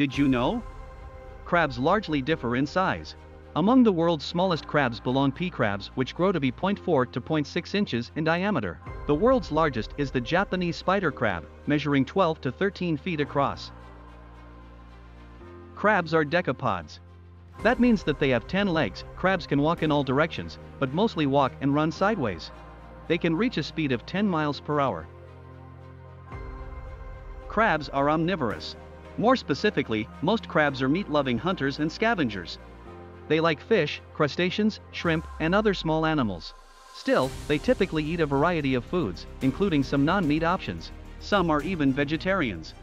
Did you know? Crabs largely differ in size. Among the world's smallest crabs belong pea crabs which grow to be 0.4 to 0.6 inches in diameter. The world's largest is the Japanese spider crab, measuring 12 to 13 feet across. Crabs are decapods. That means that they have 10 legs, crabs can walk in all directions, but mostly walk and run sideways. They can reach a speed of 10 miles per hour. Crabs are omnivorous. More specifically, most crabs are meat-loving hunters and scavengers. They like fish, crustaceans, shrimp, and other small animals. Still, they typically eat a variety of foods, including some non-meat options. Some are even vegetarians.